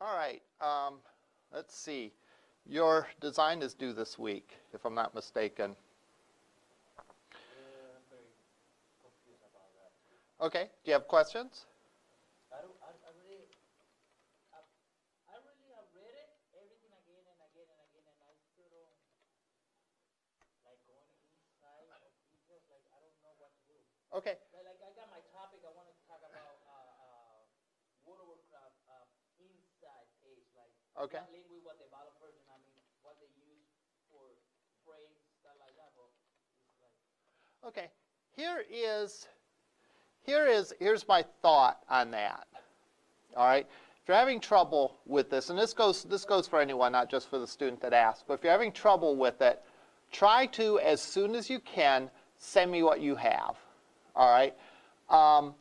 All right. Um, let's see. Your design is due this week, if I'm not mistaken. Yeah, I'm very confused about that. Okay. Do you have questions? I don't, I, I really, I, I really have read it, everything again and again and again, and I still don't, like, going inside of details, like, I don't know what to do. Okay. Like, like I got my topic, I wanted to talk about, uh, uh, World of Warcraft, uh, inside page, Okay. what language, what developers, and I mean, what they use for frames, stuff like that, like, Okay. Here is here is here's my thought on that. All right. If you're having trouble with this, and this goes this goes for anyone, not just for the student that asked, but if you're having trouble with it, try to as soon as you can send me what you have. All right. Um,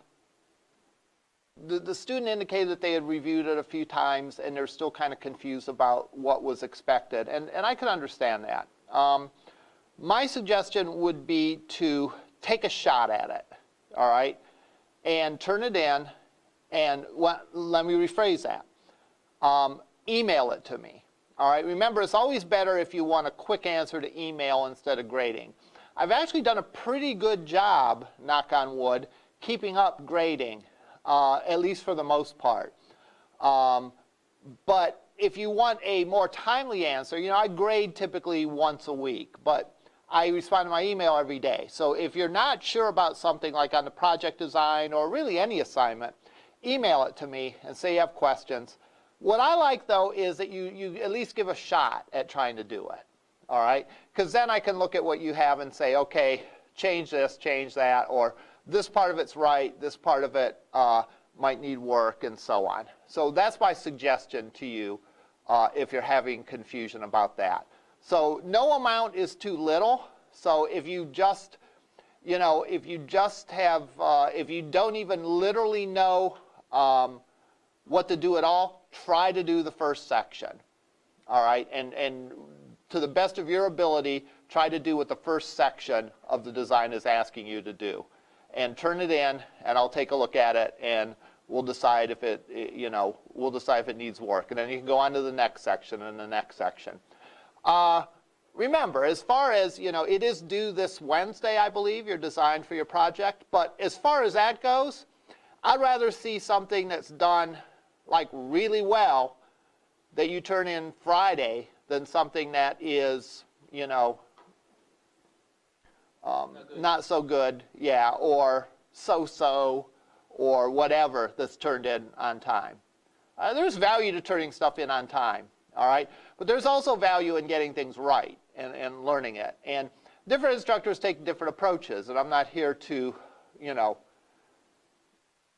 the, the student indicated that they had reviewed it a few times and they're still kind of confused about what was expected, and, and I can understand that. Um, my suggestion would be to take a shot at it, all right, and turn it in, and what, let me rephrase that. Um, email it to me, all right. Remember, it's always better if you want a quick answer to email instead of grading. I've actually done a pretty good job, knock on wood, keeping up grading, uh, at least for the most part. Um, but if you want a more timely answer, you know, I grade typically once a week, but I respond to my email every day. So if you're not sure about something like on the project design or really any assignment, email it to me and say you have questions. What I like though is that you, you at least give a shot at trying to do it. All right? Because then I can look at what you have and say, okay, change this, change that, or this part of it's right, this part of it uh, might need work, and so on. So that's my suggestion to you uh, if you're having confusion about that. So no amount is too little. So if you just, you know, if you just have, uh, if you don't even literally know um, what to do at all, try to do the first section. All right, and and to the best of your ability, try to do what the first section of the design is asking you to do, and turn it in, and I'll take a look at it, and we'll decide if it, you know, we'll decide if it needs work, and then you can go on to the next section and the next section. Uh, remember, as far as, you know, it is due this Wednesday, I believe, your design for your project. But as far as that goes, I'd rather see something that's done like really well that you turn in Friday than something that is, you know, um, Not so good, yeah, or so-so, or whatever that's turned in on time. Uh, there's value to turning stuff in on time, all right? But there's also value in getting things right and, and learning it. And different instructors take different approaches, and I'm not here to, you know,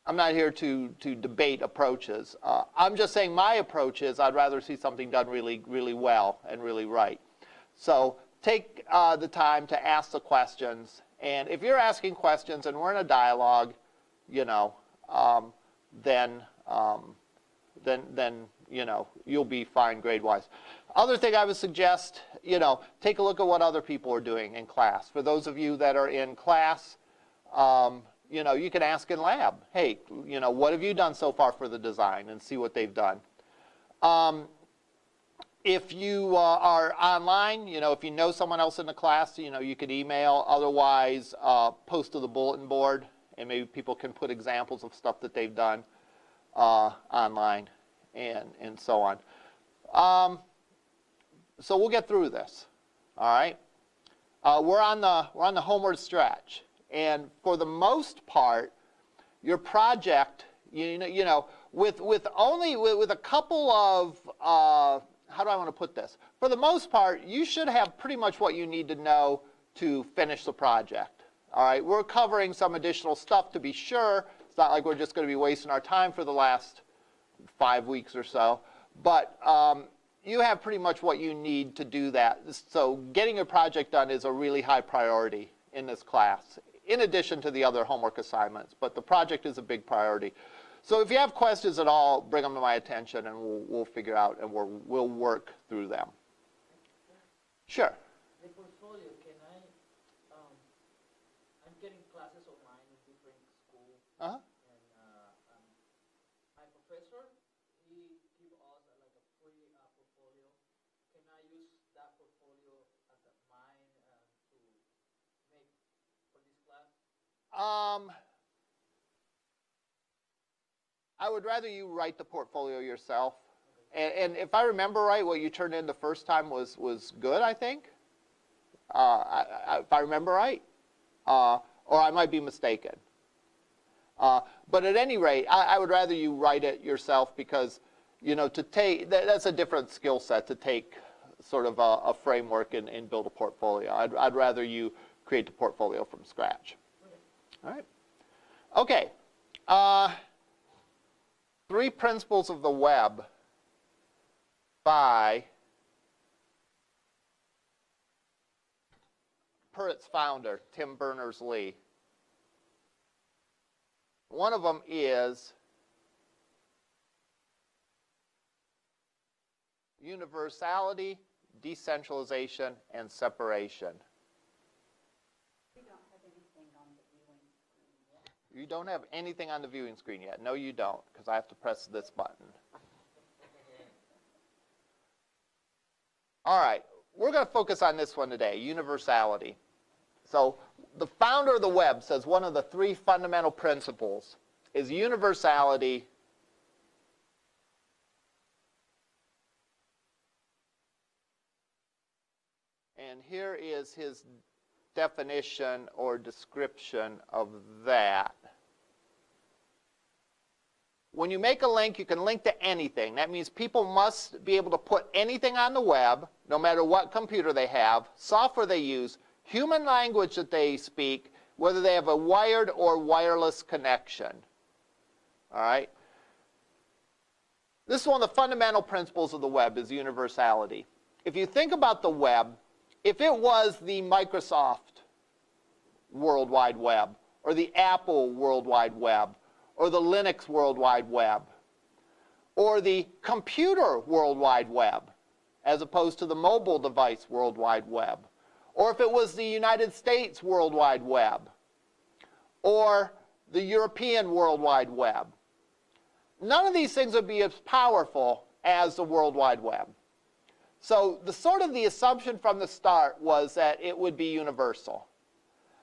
I'm not here to, to debate approaches. Uh, I'm just saying my approach is I'd rather see something done really, really well and really right. So take uh, the time to ask the questions. And if you're asking questions and we're in a dialogue, you know, um, then, um, then, then, you know, you'll be fine grade-wise. Other thing I would suggest, you know, take a look at what other people are doing in class. For those of you that are in class, um, you know, you can ask in lab, hey, you know, what have you done so far for the design and see what they've done. Um, if you uh, are online, you know, if you know someone else in the class, you know, you could email. Otherwise, uh, post to the bulletin board, and maybe people can put examples of stuff that they've done uh, online, and and so on. Um, so we'll get through this. All right. Uh, we're on the we're on the homeward stretch, and for the most part, your project, you know, you know, with with only with, with a couple of uh, how do I want to put this? For the most part, you should have pretty much what you need to know to finish the project. All right, we're covering some additional stuff to be sure. It's not like we're just going to be wasting our time for the last five weeks or so, but um, you have pretty much what you need to do that. So getting your project done is a really high priority in this class, in addition to the other homework assignments, but the project is a big priority. So if you have questions at all, bring them to my attention and we'll, we'll figure out and we'll, we'll work through them. Sure. The portfolio, can I, um, I'm getting classes online in different schools, Uh-huh. and, uh, um, my professor, he give all use that portfolio as a mine uh, to make for this class? Um, I would rather you write the portfolio yourself. And, and if I remember right, what you turned in the first time was, was good, I think. Uh, I, I, if I remember right. Uh, or I might be mistaken. Uh, but at any rate, I, I, would rather you write it yourself because, you know, to take, that, that's a different skill set to take sort of a, a framework and, and, build a portfolio. I'd, I'd rather you create the portfolio from scratch. All right. Okay. Uh, three principles of the web by per its founder, Tim Berners-Lee. One of them is universality, decentralization, and separation. We don't have anything on the viewing screen yet. You don't have anything on the viewing screen yet. No, you don't, because I have to press this button. All right, we're going to focus on this one today, universality. So the founder of the web says one of the three fundamental principles is universality and here is his definition or description of that. When you make a link, you can link to anything. That means people must be able to put anything on the web, no matter what computer they have, software they use, human language that they speak, whether they have a wired or wireless connection. All right? This is one of the fundamental principles of the web is universality. If you think about the web, if it was the Microsoft World Wide Web, or the Apple World Wide Web, or the Linux World Wide Web, or the computer World Wide Web, as opposed to the mobile device World Wide Web, or if it was the United States World Wide Web, or the European World Wide Web. None of these things would be as powerful as the World Wide Web. So the sort of the assumption from the start was that it would be universal.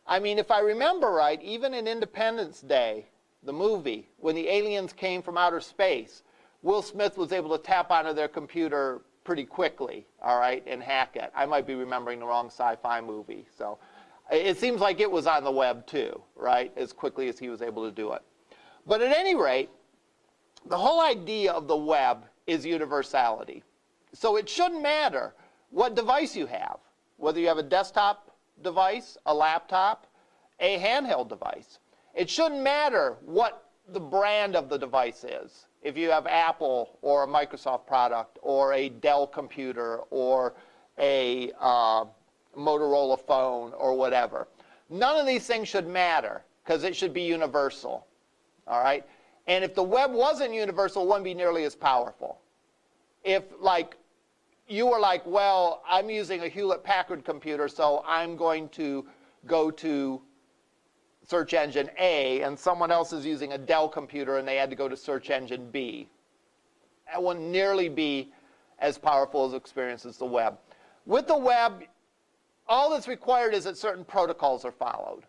I mean, if I remember right, even in Independence Day, the movie, when the aliens came from outer space, Will Smith was able to tap onto their computer pretty quickly, all right, and hack it. I might be remembering the wrong sci-fi movie. So it seems like it was on the web too, right, as quickly as he was able to do it. But at any rate, the whole idea of the web is universality. So it shouldn't matter what device you have, whether you have a desktop device, a laptop, a handheld device. It shouldn't matter what the brand of the device is if you have Apple or a Microsoft product or a Dell computer or a uh, Motorola phone or whatever. None of these things should matter because it should be universal. All right? And if the web wasn't universal, it wouldn't be nearly as powerful. If, like, you were like, well, I'm using a Hewlett Packard computer, so I'm going to go to search engine A and someone else is using a Dell computer and they had to go to search engine B. That wouldn't nearly be as powerful as experience as the web. With the web, all that's required is that certain protocols are followed.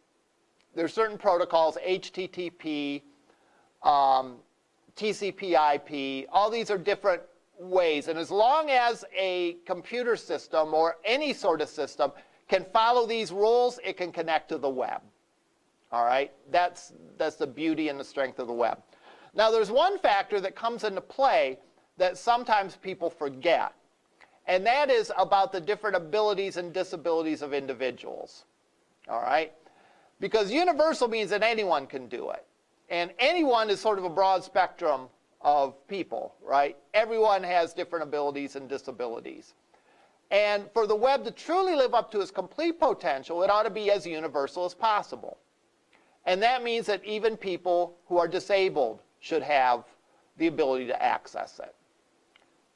There are certain protocols, HTTP, um, TCP IP, all these are different ways. And as long as a computer system or any sort of system can follow these rules, it can connect to the web. All right, that's, that's the beauty and the strength of the web. Now there's one factor that comes into play that sometimes people forget, and that is about the different abilities and disabilities of individuals. All right, because universal means that anyone can do it, and anyone is sort of a broad spectrum of people, right? Everyone has different abilities and disabilities. And for the web to truly live up to its complete potential, it ought to be as universal as possible. And that means that even people who are disabled should have the ability to access it.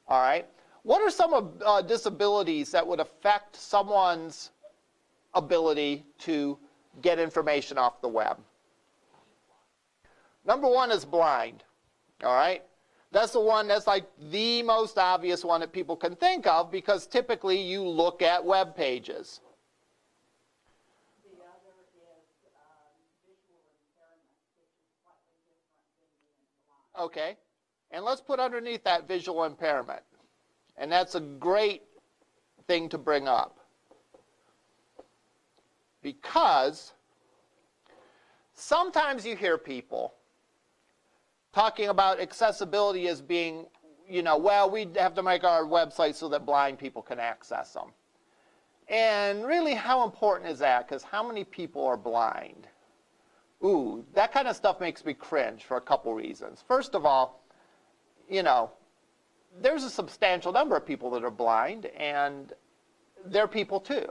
All right? What are some of, uh, disabilities that would affect someone's ability to get information off the web? Number one is blind. All right? That's the one that's like the most obvious one that people can think of because typically you look at web pages. Is um, visual impairment, which is slightly different than being blind. Okay. And let's put underneath that visual impairment. And that's a great thing to bring up. Because sometimes you hear people talking about accessibility as being, you know, well, we have to make our website so that blind people can access them. And really, how important is that? Because how many people are blind? Ooh, that kind of stuff makes me cringe for a couple reasons. First of all, you know, there's a substantial number of people that are blind, and they're people too.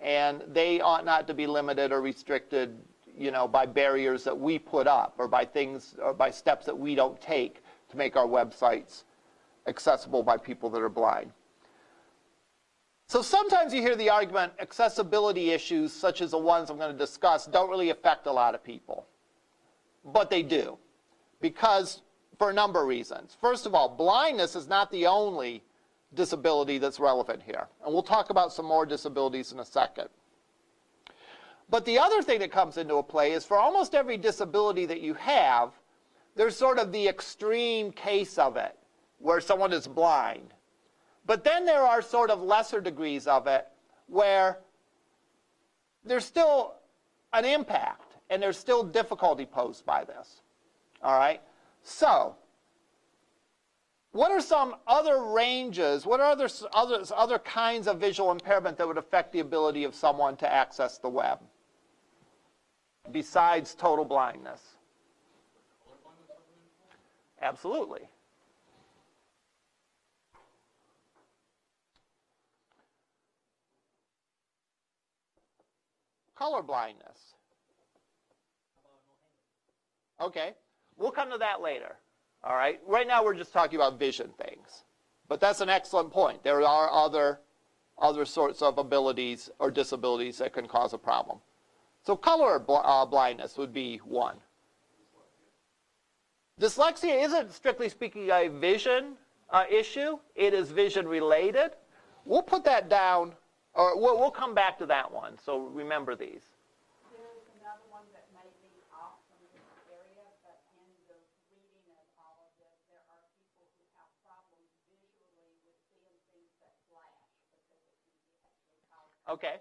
And they ought not to be limited or restricted, you know, by barriers that we put up or by things or by steps that we don't take to make our websites accessible by people that are blind. So sometimes you hear the argument accessibility issues, such as the ones I'm going to discuss, don't really affect a lot of people. But they do. Because for a number of reasons. First of all, blindness is not the only disability that's relevant here. And we'll talk about some more disabilities in a second. But the other thing that comes into play is for almost every disability that you have, there's sort of the extreme case of it, where someone is blind. But then there are sort of lesser degrees of it where there's still an impact and there's still difficulty posed by this. All right? So, what are some other ranges, what are other, other, other kinds of visual impairment that would affect the ability of someone to access the web besides total blindness? Absolutely. Color blindness. Okay, we'll come to that later. All right, right now we're just talking about vision things. But that's an excellent point. There are other, other sorts of abilities or disabilities that can cause a problem. So color bl uh, blindness would be one. Dyslexia isn't, strictly speaking, a vision uh, issue. It is vision related. We'll put that down, or we'll, we'll come back to that one, so remember these. There's another one that may be off from this area, but in the reading of all of this, there are people who have problems visually with seeing things that flash because it can be actually cause Okay.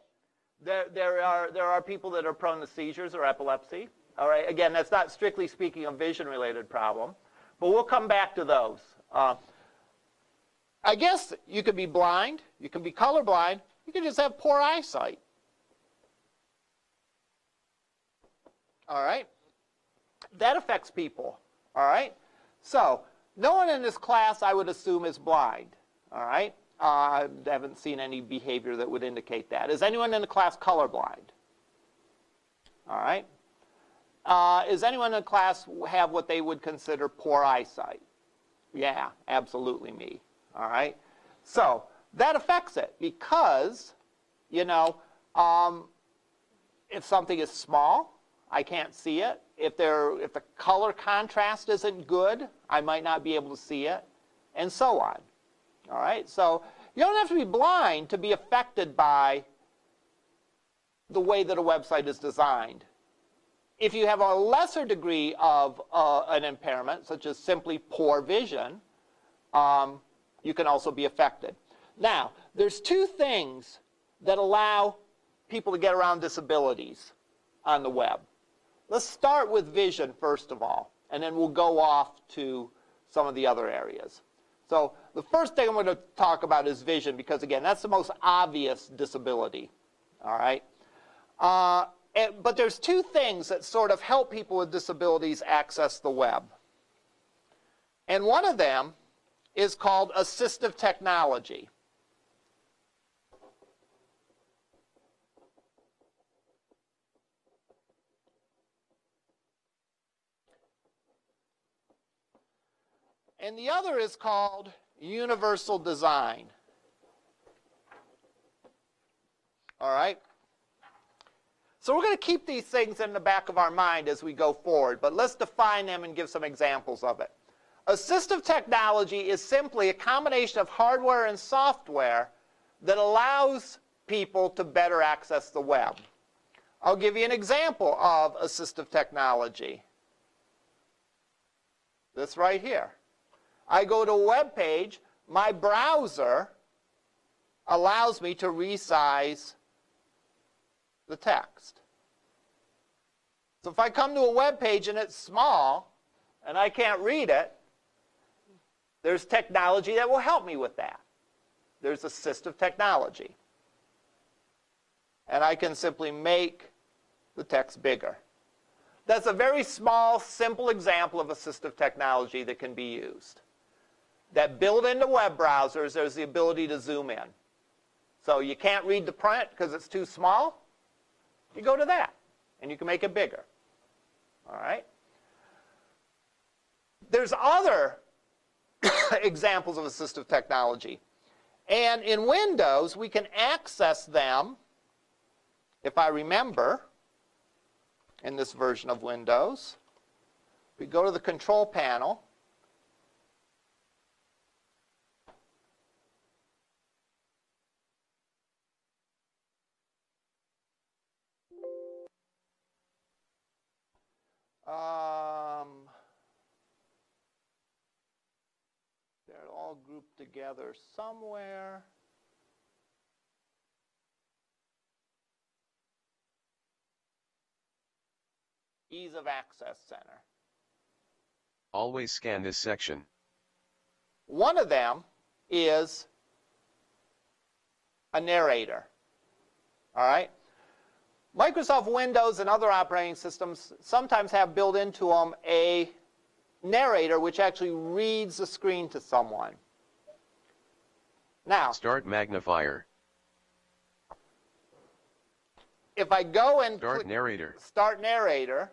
There, there, are, there are people that are prone to seizures or epilepsy. All right. Again, that's not strictly speaking a vision-related problem, but we'll come back to those. Uh, I guess you could be blind, you can be colorblind, you can just have poor eyesight. All right. That affects people. All right. So no one in this class, I would assume, is blind. All right. I haven't seen any behavior that would indicate that. Is anyone in the class colorblind? All right. Uh, is anyone in the class have what they would consider poor eyesight? Yeah, absolutely me. All right. So that affects it because, you know, um, if something is small, I can't see it. If there, if the color contrast isn't good, I might not be able to see it, and so on. All right. So you don't have to be blind to be affected by the way that a website is designed. If you have a lesser degree of uh, an impairment, such as simply poor vision, um, you can also be affected. Now, there's two things that allow people to get around disabilities on the web. Let's start with vision first of all, and then we'll go off to some of the other areas. So the first thing I'm going to talk about is vision because, again, that's the most obvious disability. All right? Uh, and, but there's two things that sort of help people with disabilities access the web. And one of them is called assistive technology. And the other is called universal design. All right? So we're going to keep these things in the back of our mind as we go forward, but let's define them and give some examples of it. Assistive technology is simply a combination of hardware and software that allows people to better access the web. I'll give you an example of assistive technology. This right here. I go to a web page, my browser allows me to resize the text. So if I come to a web page and it's small and I can't read it, there's technology that will help me with that. There's assistive technology. And I can simply make the text bigger. That's a very small, simple example of assistive technology that can be used. That built into web browsers, there's the ability to zoom in. So you can't read the print because it's too small. You go to that, and you can make it bigger. All right? There's other examples of assistive technology. And in Windows, we can access them, if I remember, in this version of Windows. We go to the control panel. Um, they're all grouped together somewhere. Ease of Access Center. Always scan this section. One of them is a narrator. All right? Microsoft Windows and other operating systems sometimes have built into them a narrator which actually reads the screen to someone. Now, Start magnifier. if I go and Start narrator. Start Narrator,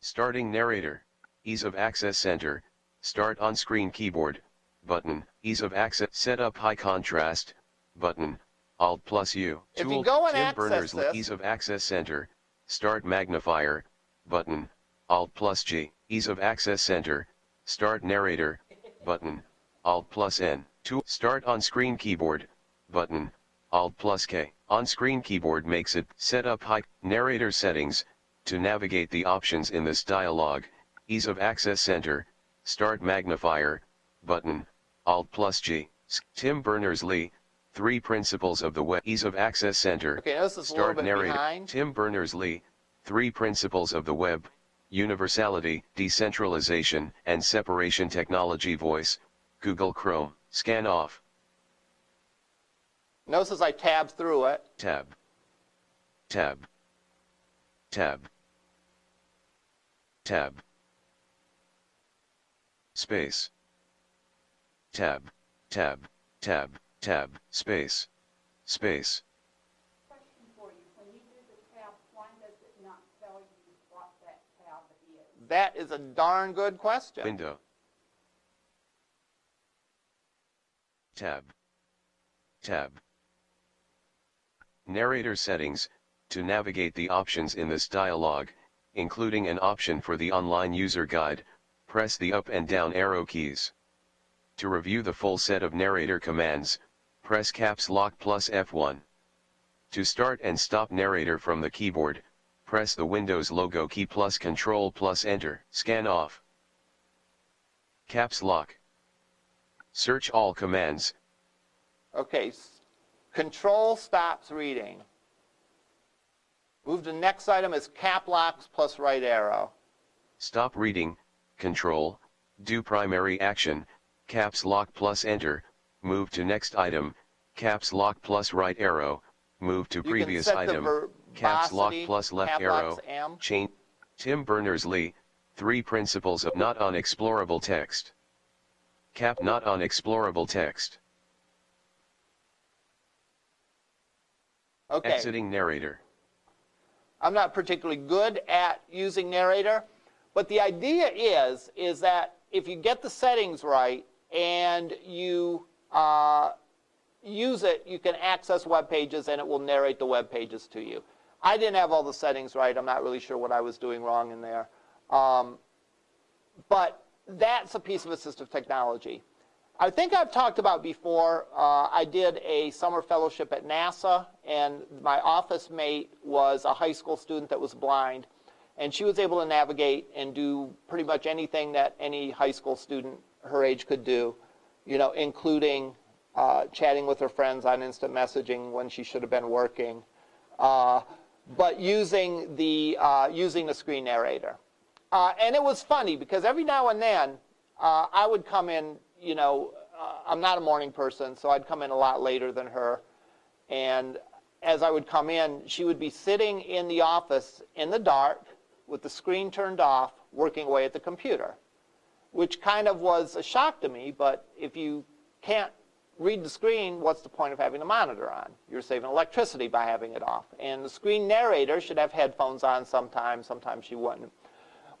Starting narrator. Ease of access center. Start on screen keyboard. Button. Ease of access. Set up high contrast. Button. Alt plus U. If you Tool. go and Tim access Berners-Lee this- Ease of access center. Start magnifier. Button. Alt plus G. Ease of access center. Start narrator. Button. Alt plus N. Tool. Start on screen keyboard. Button. Alt plus K. On screen keyboard makes it set up high narrator settings. To navigate the options in this dialog, ease of access center, start magnifier, button, Alt plus G. Tim Berners-Lee, three principles of the web ease of access center. Okay, this is a little Start behind. Tim Berners-Lee, three principles of the web, universality, decentralization, and separation technology voice, Google Chrome, scan off, notice as I tab through it, tab, tab, tab, tab, space, tab, tab, tab, tab, space, space. Question for you, when you do the tab, why does it not tell you what that tab is? that is a darn good question. Window. Tab. Tab. Narrator settings, to navigate the options in this dialog, including an option for the online user guide, press the up and down arrow keys. To review the full set of narrator commands, press caps lock plus F1. To start and stop narrator from the keyboard, press the Windows logo key plus Control plus Enter. Scan off. Caps lock. Search all commands. Okay, control stops reading. Move to the next item is cap locks plus right arrow. Stop reading. Control. Do primary action. Caps lock plus Enter. Move to next item. Caps lock plus right arrow. Move to You previous item. Caps lock plus left arrow. Chain. Tim Berners-Lee. Three principles of not unexplorable text. Cap not unexplorable text. Okay, Exiting narrator. I'm not particularly good at using narrator, but the idea is, is that if you get the settings right and you uh, use it, you can access web pages and it will narrate the web pages to you. I didn't have all the settings right. I'm not really sure what I was doing wrong in there. Um, but that's a piece of assistive technology. I think I've talked about before, uh, I did a summer fellowship at NASA, and my office mate was a high school student that was blind, and she was able to navigate and do pretty much anything that any high school student her age could do, you know, including uh, chatting with her friends on instant messaging when she should have been working, uh, but using the, uh, using the screen narrator. Uh, and it was funny because every now and then uh, I would come in you know, uh, I'm not a morning person, so I'd come in a lot later than her. And as I would come in, she would be sitting in the office in the dark with the screen turned off, working away at the computer, which kind of was a shock to me. But if you can't read the screen, what's the point of having the monitor on? You're saving electricity by having it off. And the screen narrator should have headphones on sometimes, sometimes she wouldn't.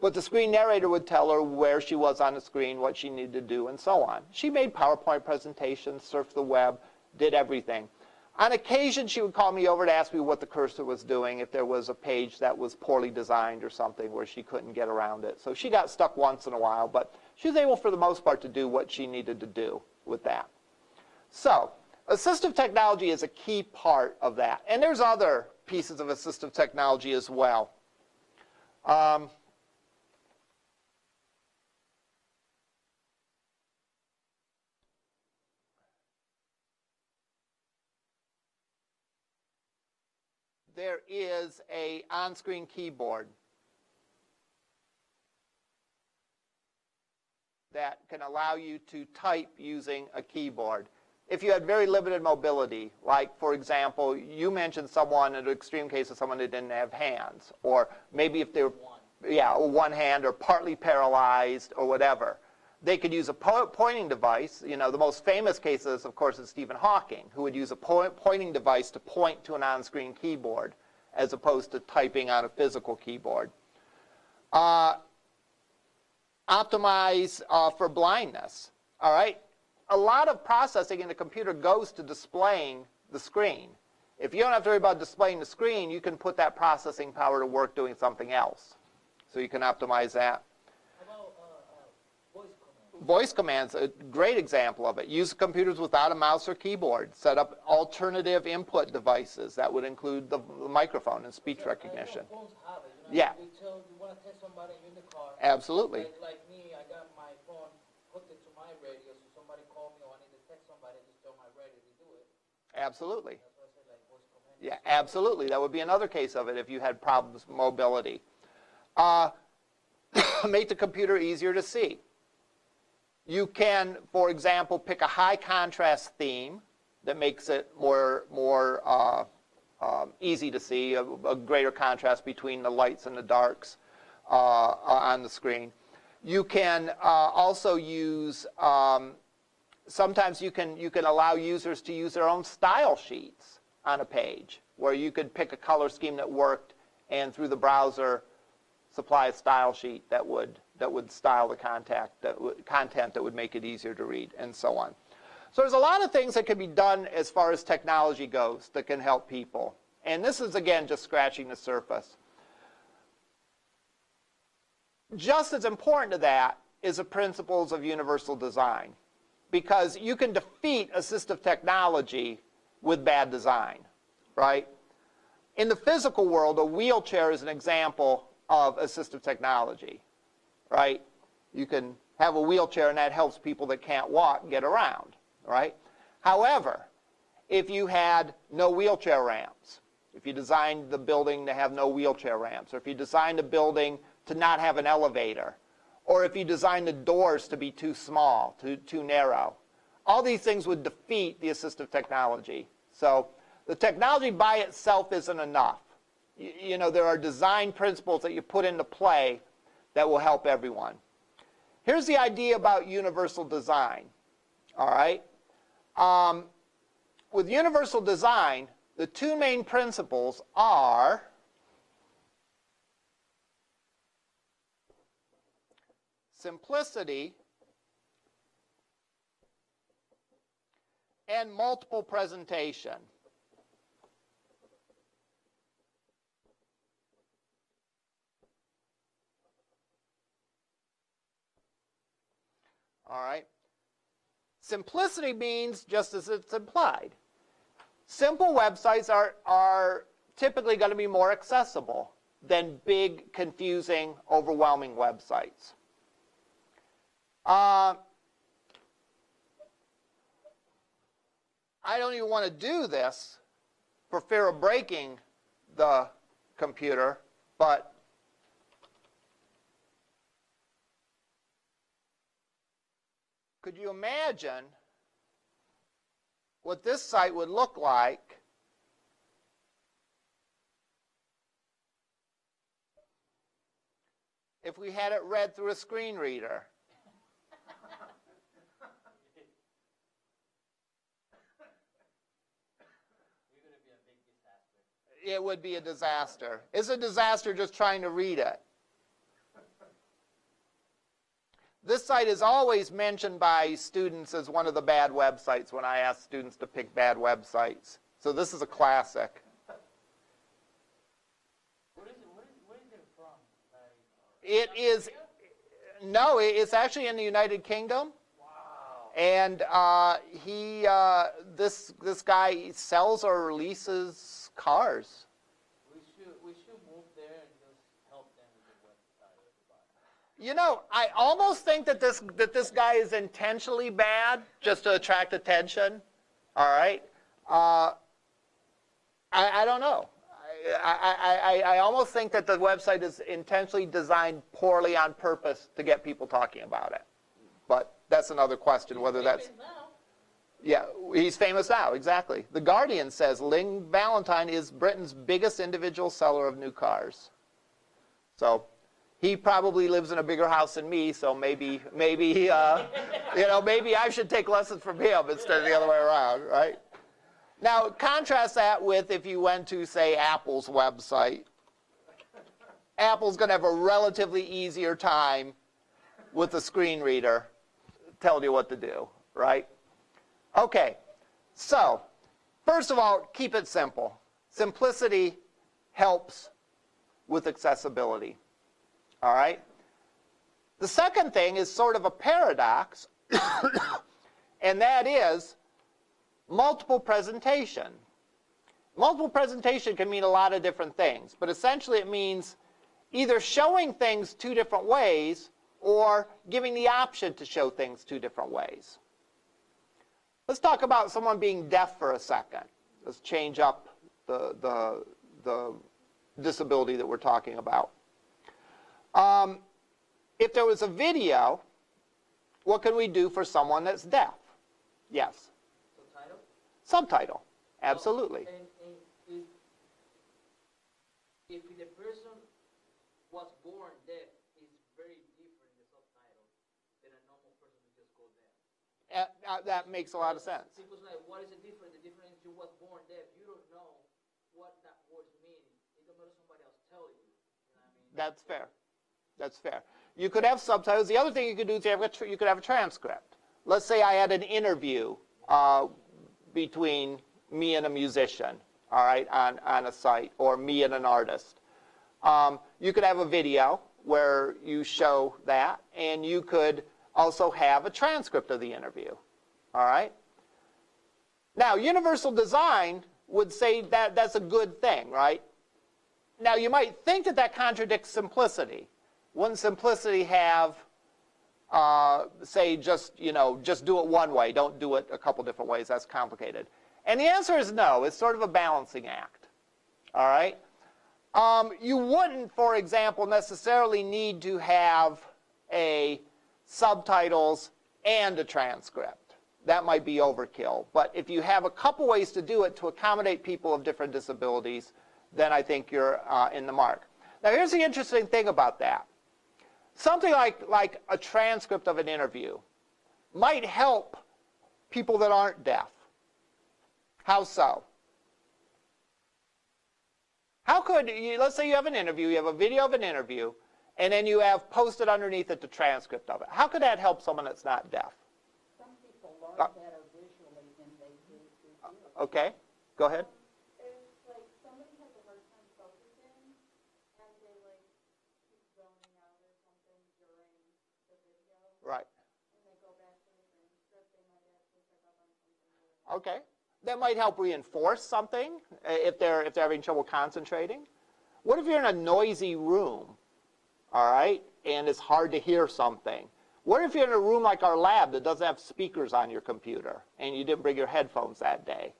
But the screen narrator would tell her where she was on the screen, what she needed to do, and so on. She made PowerPoint presentations, surfed the web, did everything. On occasion, she would call me over to ask me what the cursor was doing, if there was a page that was poorly designed or something where she couldn't get around it. So she got stuck once in a while, but she was able, for the most part, to do what she needed to do with that. So assistive technology is a key part of that. And there's other pieces of assistive technology as well. Um, there is a on-screen keyboard that can allow you to type using a keyboard. If you had very limited mobility, like for example, you mentioned someone, in an extreme case of someone that didn't have hands, or maybe if they were, yeah, one hand or partly paralyzed or whatever they could use a po pointing device. You know, the most famous cases, of course, is Stephen Hawking, who would use a po pointing device to point to an on-screen keyboard as opposed to typing on a physical keyboard. Uh, optimize uh, for blindness, all right? A lot of processing in the computer goes to displaying the screen. If you don't have to worry about displaying the screen, you can put that processing power to work doing something else. So you can optimize that voice commands, a great example of it. Use computers without a mouse or keyboard. Set up alternative input devices. That would include the, microphone and speech recognition. I know phones have it, you know, Yeah. Tell, you wanna text somebody in the car. Absolutely. Like, like me, I got my phone hooked it to my radio, so somebody called me or I need to text somebody, just tell my radio to do it. Absolutely. That's why I said like. Yeah, absolutely. That would be another case of it if you had problems with mobility. Uh, make the computer easier to see. You can, for example, pick a high contrast theme that makes it more, more uh, um, easy to see, a, a, greater contrast between the lights and the darks uh, on the screen. You can uh, also use, um, sometimes you can, you can allow users to use their own style sheets on a page where you could pick a color scheme that worked and through the browser supply a style sheet that would that would style the contact, that content that would make it easier to read, and so on. So there's a lot of things that can be done as far as technology goes that can help people. And this is, again, just scratching the surface. Just as important to that is the principles of universal design. Because you can defeat assistive technology with bad design, right? In the physical world, a wheelchair is an example of assistive technology right? You can have a wheelchair and that helps people that can't walk get around, right? However, if you had no wheelchair ramps, if you designed the building to have no wheelchair ramps, or if you designed a building to not have an elevator, or if you designed the doors to be too small, too, too narrow, all these things would defeat the assistive technology. So the technology by itself isn't enough. You, you know, there are design principles that you put into play that will help everyone. Here's the idea about universal design. All right? Um, with universal design, the two main principles are simplicity and multiple presentation. All right? Simplicity means just as it's implied. Simple websites are, are typically going to be more accessible than big, confusing, overwhelming websites. Uh, I don't even want to do this for fear of breaking the computer, but could you imagine what this site would look like if we had it read through a screen reader? it would be a disaster. It's a disaster just trying to read it. This site is always mentioned by students as one of the bad websites when I ask students to pick bad websites. So this is a classic. Where is it, where is, where is it from? It is, no, it's actually in the United Kingdom. wow. And uh, he, uh, this, this guy sells or releases cars. We should, we should move there and just help them with the website. You know, I almost think that this that this guy is intentionally bad just to attract attention. All right, uh, I, I don't know. I, I, I, I almost think that the website is intentionally designed poorly on purpose to get people talking about it. But that's another question whether that's yeah, he's famous now, exactly. The Guardian says Ling Valentine is Britain's biggest individual seller of new cars. So he probably lives in a bigger house than me, so maybe, maybe, uh, you know, maybe I should take lessons from him instead of the other way around, right? Now, contrast that with if you went to, say, Apple's website. Apple's going to have a relatively easier time with a screen reader telling you what to do, right? Okay, so first of all, keep it simple. Simplicity helps with accessibility. All right? The second thing is sort of a paradox, and that is multiple presentation. Multiple presentation can mean a lot of different things, but essentially it means either showing things two different ways or giving the option to show things two different ways. Let's talk about someone being deaf for a second. Let's change up the, the, the disability that we're talking about. Um, if there was a video, what can we do for someone that's deaf? Yes. Subtitle? Subtitle. Absolutely. And, and if, if the person was born deaf, it's very different, the subtitle, than a normal person who just goes deaf. Uh, uh, that makes a lot of sense. People's like, what is the difference? The difference you was born deaf. You don't know what that word means. It don't matter somebody else tell you. You know I mean? That's fair. That's fair. You could have subtitles. The other thing you could do is you, have a you could have a transcript. Let's say I had an interview uh, between me and a musician, all right, on, on a site, or me and an artist. Um, you could have a video where you show that, and you could also have a transcript of the interview, all right? Now, universal design would say that that's a good thing, right? Now, you might think that that contradicts simplicity. Wouldn't simplicity have, uh, say, just, you know, just do it one way, don't do it a couple different ways, that's complicated. And the answer is no, it's sort of a balancing act, all right? Um, you wouldn't, for example, necessarily need to have a subtitles and a transcript. That might be overkill. But if you have a couple ways to do it to accommodate people of different disabilities, then I think you're uh, in the mark. Now, here's the interesting thing about that. Something like, like a transcript of an interview might help people that aren't deaf. How so? How could, you, let's say you have an interview, you have a video of an interview, and then you have posted underneath it the transcript of it. How could that help someone that's not deaf? Some people learn Uh, better visually than they do through. Okay, go ahead. If like somebody has a hard time focusing and they like keep zoning out or something during the video Right. and they go back Okay. That might help reinforce something uh, if they're if they're having trouble concentrating. What if you're in a noisy room? All right, and it's hard to hear something. What if you're in a room like our lab that doesn't have speakers on your computer and you didn't bring your headphones that day?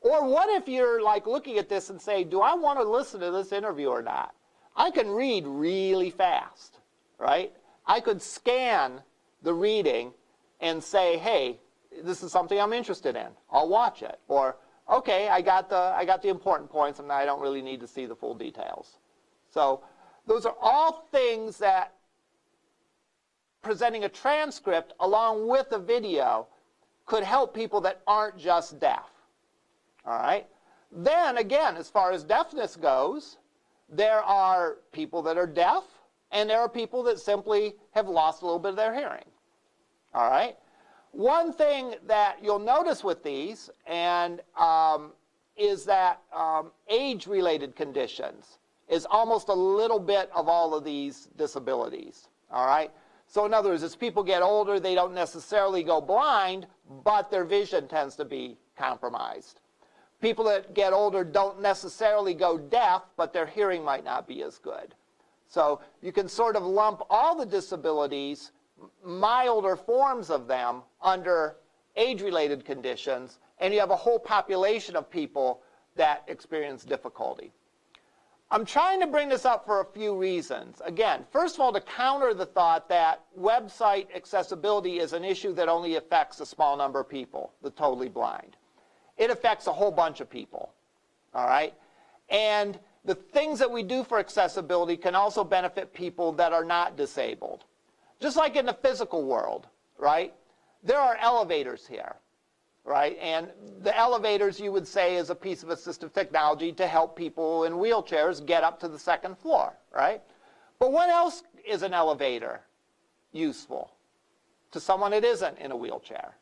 Or what if you're like looking at this and say, do I want to listen to this interview or not? I can read really fast, right? I could scan the reading and say, hey, this is something I'm interested in. I'll watch it. Or, okay, I got the, I got the important points and I don't really need to see the full details. So those are all things that presenting a transcript along with a video could help people that aren't just deaf. All right? Then again, as far as deafness goes, there are people that are deaf and there are people that simply have lost a little bit of their hearing. All right? One thing that you'll notice with these and um, is that um, age-related conditions is almost a little bit of all of these disabilities. All right? So in other words, as people get older, they don't necessarily go blind, but their vision tends to be compromised. People that get older don't necessarily go deaf, but their hearing might not be as good. So you can sort of lump all the disabilities, milder forms of them, under age-related conditions, and you have a whole population of people that experience difficulty. I'm trying to bring this up for a few reasons. Again, first of all, to counter the thought that website accessibility is an issue that only affects a small number of people, the totally blind. It affects a whole bunch of people, all right? And the things that we do for accessibility can also benefit people that are not disabled. Just like in the physical world, right? There are elevators here right? And the elevators, you would say, is a piece of assistive technology to help people in wheelchairs get up to the second floor, right? But what else is an elevator useful to someone that isn't in a wheelchair?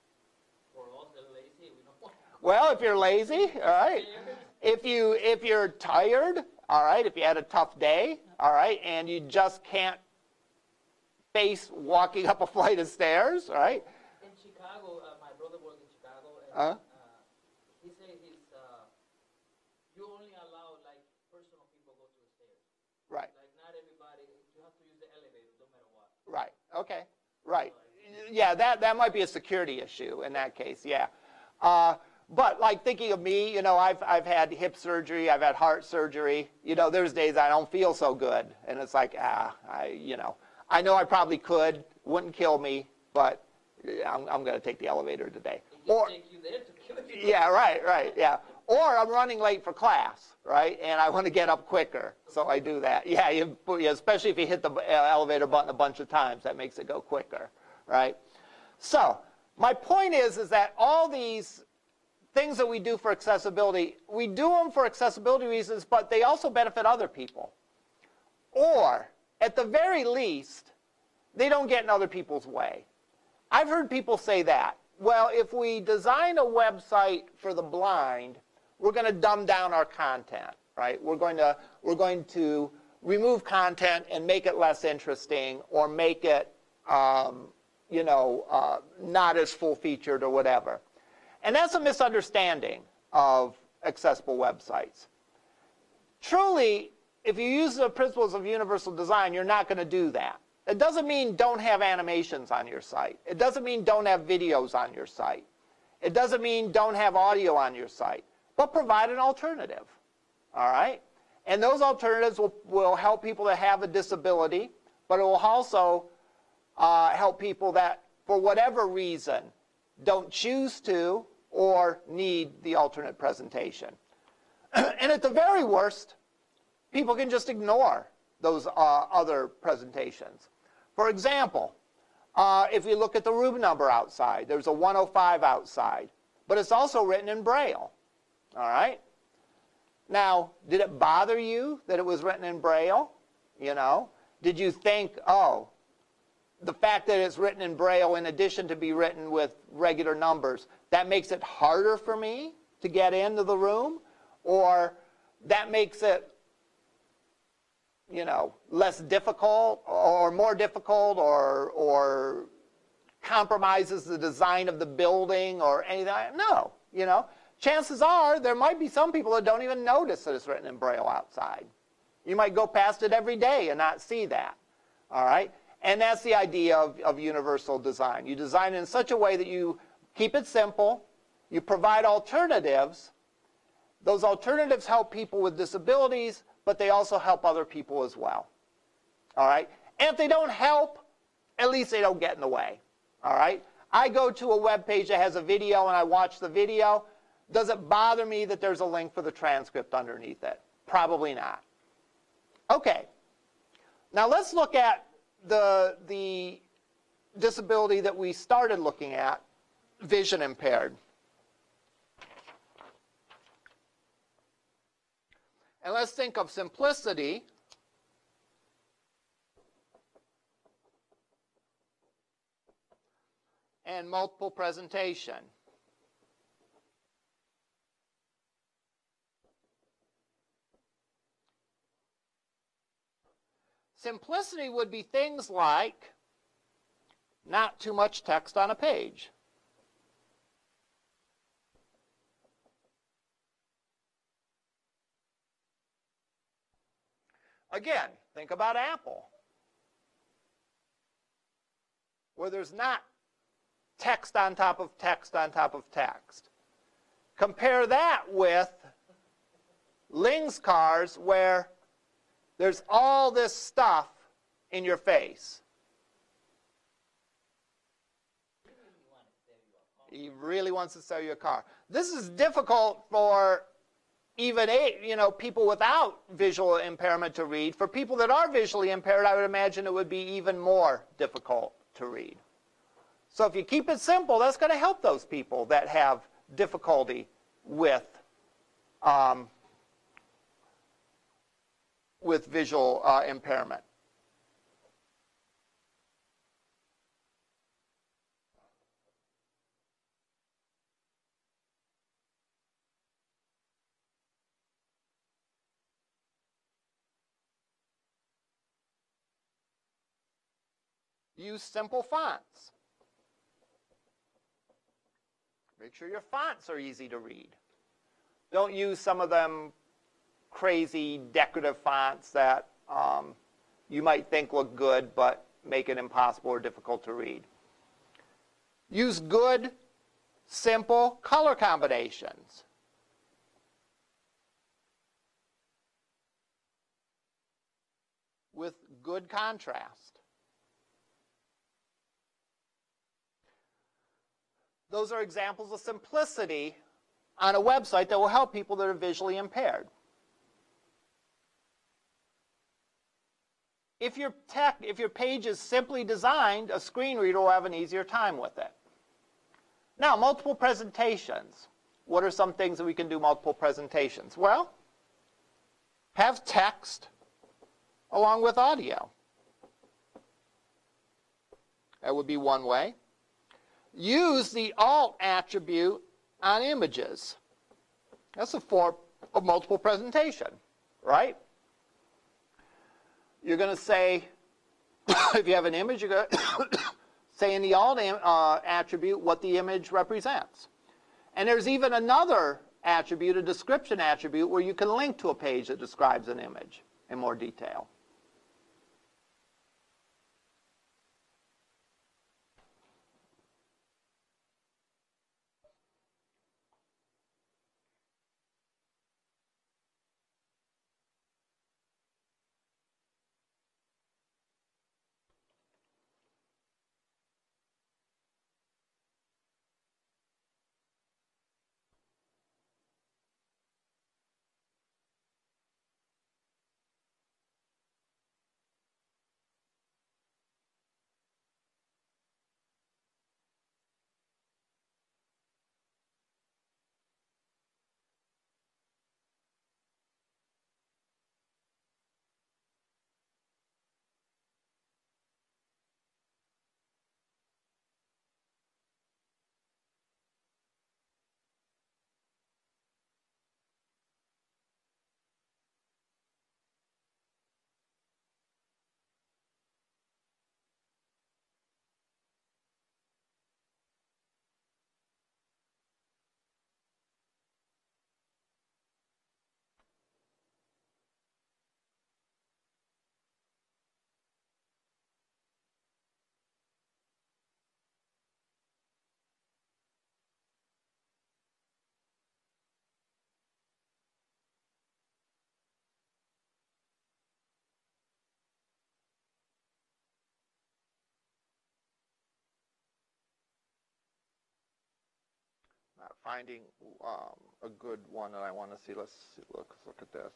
Well, if you're lazy, all right. If you if you're tired, all right. If you had a tough day, all right, and you just can't face walking up a flight of stairs, right. In Chicago, uh, my brother worked in Chicago, and Uh-huh. uh, he said he's, uh, you only allow like personal people go to the stairs. Right. Like not everybody, you have to use the elevator, no matter what. Right. Okay. Right. Yeah, that, that might be a security issue in that case. Yeah. Uh, but like thinking of me, you know, I've, I've had hip surgery, I've had heart surgery. You know, there's days I don't feel so good. And it's like, ah, I, you know, I know I probably could, wouldn't kill me, but I'm, I'm going to take the elevator today. Or, take you there to yeah, right, right, yeah. Or I'm running late for class, right? And I want to get up quicker, so I do that. Yeah, you, especially if you hit the uh, elevator button a bunch of times, that makes it go quicker, right? So my point is, is that all these things that we do for accessibility, we do them for accessibility reasons, but they also benefit other people. Or, at the very least, they don't get in other people's way. I've heard people say that. Well, if we design a website for the blind, we're going to dumb down our content, right? We're going to we're going to remove content and make it less interesting, or make it, um, you know, uh, not as full featured or whatever. And that's a misunderstanding of accessible websites. Truly, if you use the principles of universal design, you're not going to do that. It doesn't mean don't have animations on your site. It doesn't mean don't have videos on your site. It doesn't mean don't have audio on your site, but provide an alternative. All right? And those alternatives will, will help people that have a disability, but it will also uh, help people that, for whatever reason, don't choose to or need the alternate presentation. and at the very worst, people can just ignore those uh, other presentations. For example, uh, if you look at the room number outside, there's a 105 outside, but it's also written in Braille. All right? Now, did it bother you that it was written in Braille? You know? Did you think, oh, the fact that it's written in Braille in addition to be written with regular numbers, that makes it harder for me to get into the room? Or that makes it you know, less difficult or more difficult or, or compromises the design of the building or anything. No, you know, chances are there might be some people that don't even notice that it's written in Braille outside. You might go past it every day and not see that. All right? And that's the idea of, of universal design. You design it in such a way that you keep it simple, you provide alternatives. Those alternatives help people with disabilities, but they also help other people as well. All right? And if they don't help, at least they don't get in the way. All right? I go to a web page that has a video and I watch the video. Does it bother me that there's a link for the transcript underneath it? Probably not. Okay. Now let's look at the, the disability that we started looking at, vision impaired. And let's think of simplicity. and multiple presentation. Simplicity would be things like not too much text on a page. Again, think about Apple, where there's not text on top of text on top of text. Compare that with Ling's cars where there's all this stuff in your face. He really wants to sell you a car. This is difficult for even you know people without visual impairment to read. For people that are visually impaired, I would imagine it would be even more difficult to read. So if you keep it simple, that's going to help those people that have difficulty with um, with visual uh, impairment. Use simple fonts. Make sure your fonts are easy to read. Don't use some of them crazy decorative fonts that um, you might think look good but make it impossible or difficult to read. Use good, simple color combinations. with good contrast. Those are examples of simplicity on a website that will help people that are visually impaired. If your, tech, if your page is simply designed, a screen reader will have an easier time with it. Now, multiple presentations. What are some things that we can do multiple presentations? Well, have text along with audio. That would be one way use the alt attribute on images. That's a form of multiple presentation, right? You're going to say, if you have an image, you're going to say in the alt uh, attribute what the image represents. And there's even another attribute, a description attribute, where you can link to a page that describes an image in more detail. Finding um, a good one that I want to see. Let's see, look, let's look at this.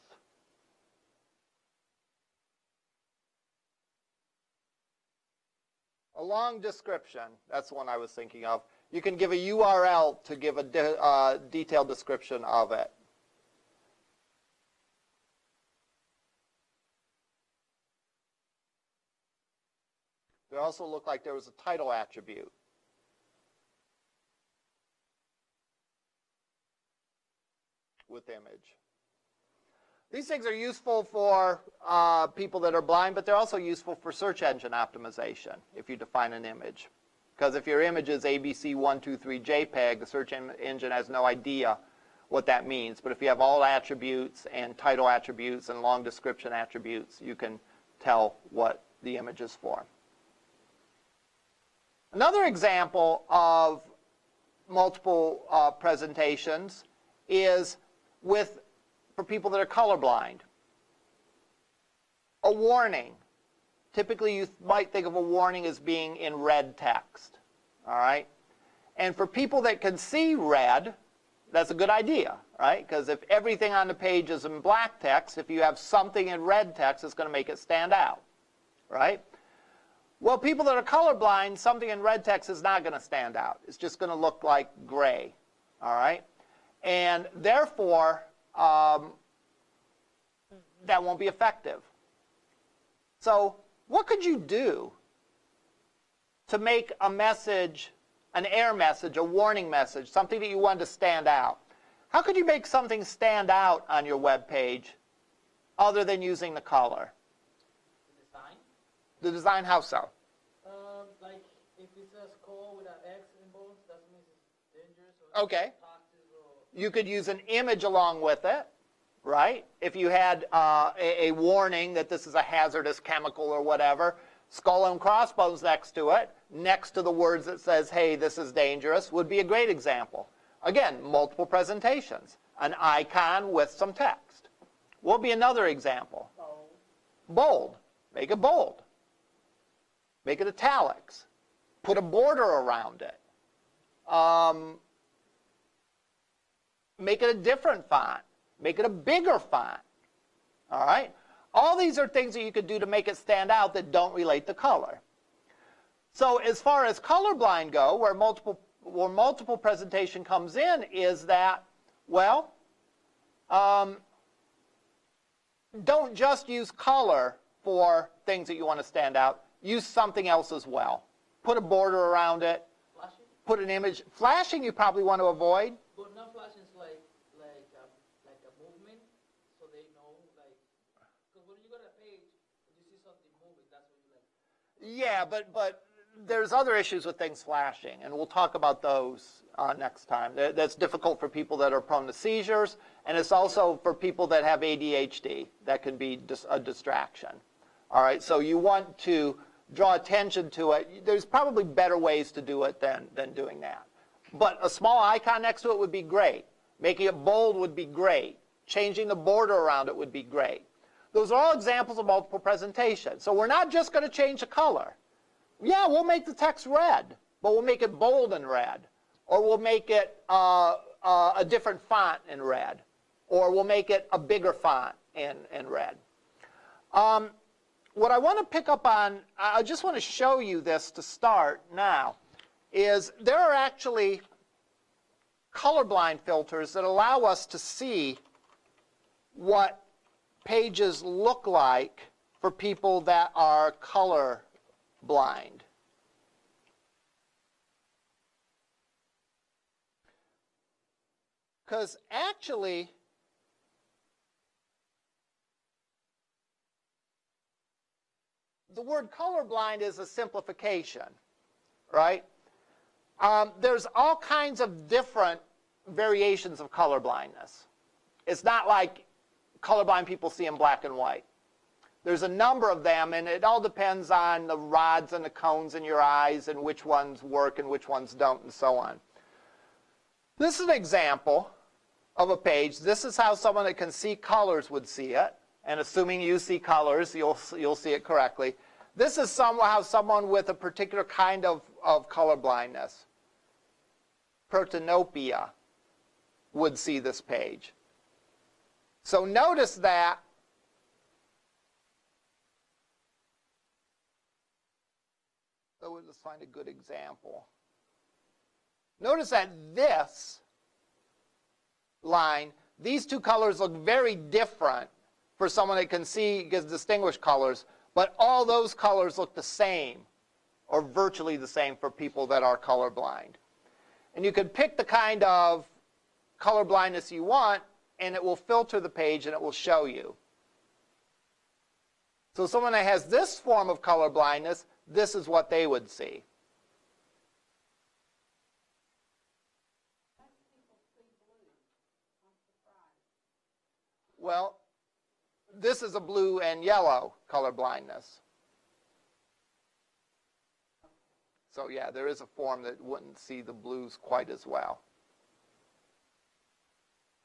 A long description, that's the one I was thinking of. You can give a URL to give a de uh, detailed description of it. There also looked like there was a title attribute. With image. These things are useful for uh, people that are blind, but they're also useful for search engine optimization if you define an image. Because if your image is ABC123 JPEG, the search engine has no idea what that means. But if you have alt attributes and title attributes and long description attributes, you can tell what the image is for. Another example of multiple uh, presentations is with for people that are colorblind. A warning. Typically, you might think of a warning as being in red text. All right? And for people that can see red, that's a good idea, right? Because if everything on the page is in black text, if you have something in red text, it's going to make it stand out, right? Well, people that are colorblind, something in red text is not going to stand out. It's just going to look like gray, all right? And therefore, um, that won't be effective. So what could you do to make a message, an error message, a warning message, something that you want to stand out? How could you make something stand out on your web page other than using the color? The design. The design, how so? Um, like if it says call with an X symbol, that means it's dangerous. Or Okay. You could use an image along with it, right? If you had uh, a, a warning that this is a hazardous chemical or whatever, skull and crossbones next to it, next to the words that says, hey, this is dangerous, would be a great example. Again, multiple presentations. An icon with some text. What would be another example? bold. Bold. Make it bold. Make it italics. Put a border around it. Um, make it a different font. Make it a bigger font. All right? All these are things that you could do to make it stand out that don't relate to color. So as far as colorblind go, where multiple where multiple presentation comes in is that, well, um, don't just use color for things that you want to stand out. Use something else as well. Put a border around it. Flashing, Put an image. Flashing you probably want to avoid. but not flashing is like like um, like a movement, so they know like because when you go to a page, you see something moving, that's when you like. Yeah, but but there's other issues with things flashing, and we'll talk about those uh, next time. That's difficult for people that are prone to seizures, and it's also for people that have ADHD. That can be dis- a distraction. All right, so you want to draw attention to it. There's probably better ways to do it than than doing that. But a small icon next to it would be great. Making it bold would be great. Changing the border around it would be great. Those are all examples of multiple presentation. So we're not just going to change the color. Yeah, we'll make the text red, but we'll make it bold in red. Or we'll make it uh, uh, a different font in red. Or we'll make it a bigger font in, in red. Um, what I want to pick up on, I just want to show you this to start now, is there are actually colorblind filters that allow us to see what pages look like for people that are color blind. Because actually, the word colorblind is a simplification, right? Um, there's all kinds of different variations of color blindness. It's not like colorblind people see in black and white. There's a number of them, and it all depends on the rods and the cones in your eyes and which ones work and which ones don't, and so on. This is an example of a page. This is how someone that can see colors would see it. And assuming you see colors, you'll, you'll see it correctly. This is somehow someone with a particular kind of, of color blindness. Protanopia. would see this page. So notice that So let's find a good example. Notice that this line, these two colors look very different for someone that can see, can distinguish colors, but all those colors look the same or virtually the same for people that are colorblind. And you can pick the kind of color blindness you want, and it will filter the page and it will show you. So someone that has this form of color blindness, this is what they would see. Well, this is a blue and yellow color blindness. So yeah, there is a form that wouldn't see the blues quite as well.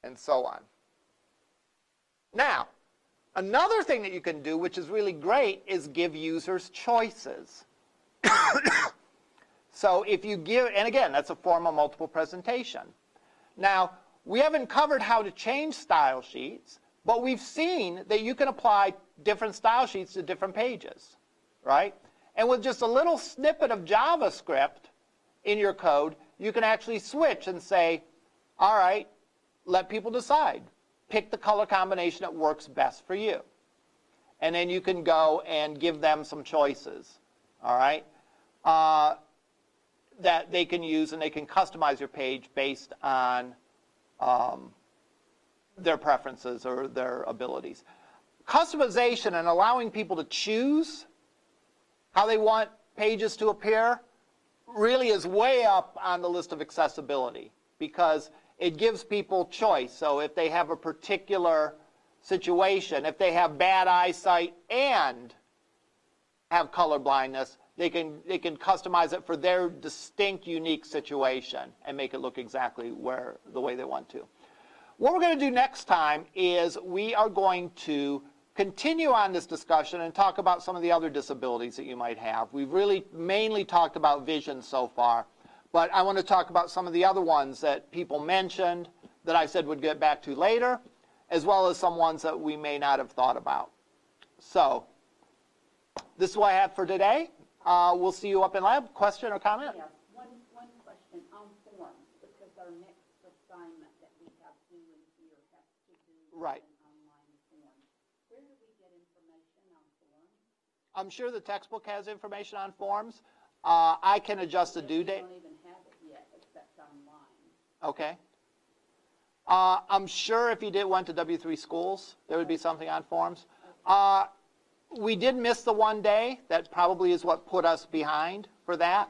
And so on. Now, another thing that you can do, which is really great, is give users choices. so if you give, and again, that's a form of multiple presentation. Now, we haven't covered how to change style sheets, but we've seen that you can apply different style sheets to different pages, right? And with just a little snippet of JavaScript in your code, you can actually switch and say, all right, let people decide. Pick the color combination that works best for you. And then you can go and give them some choices, all right, uh, that they can use and they can customize your page based on um, their preferences or their abilities. Customization and allowing people to choose how they want pages to appear really is way up on the list of accessibility because it gives people choice. So if they have a particular situation, if they have bad eyesight and have color blindness, they can, they can customize it for their distinct, unique situation and make it look exactly where, the way they want to. What we're going to do next time is we are going to continue on this discussion and talk about some of the other disabilities that you might have. We've really mainly talked about vision so far, but I want to talk about some of the other ones that people mentioned that I said would get back to later, as well as some ones that we may not have thought about. So, this is what I have for today. Uh, we'll see you up in lab. Question or comment? Yeah, one, one question on forms, because our next assignment that we have due in here has to do Right. an online form. Where do we get information on forms? I'm sure the textbook has information on forms. Uh, I can adjust the due date. don't even have it yet, except online. Okay. Uh, I'm sure if you did went to W3Schools, there would be something on forms. Uh, we did miss the one day. That probably is what put us behind for that.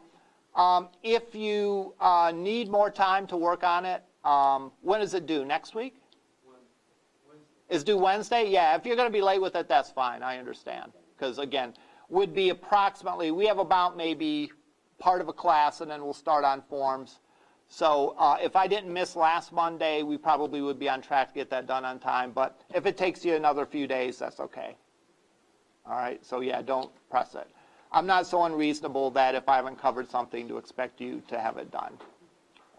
Um, if you uh, need more time to work on it, um, when is it due? Next week? Is due Wednesday? Yeah, if you're going to be late with it, that's fine. I understand. Because again, would be approximately, we have about maybe part of a class and then we'll start on forms. So uh, if I didn't miss last Monday, we probably would be on track to get that done on time. But if it takes you another few days, that's okay. All right, so yeah, don't press it. I'm not so unreasonable that if I haven't covered something to expect you to have it done.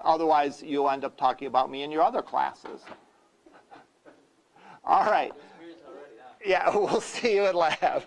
Otherwise, you'll end up talking about me in your other classes. All right. Yeah, we'll see you in lab.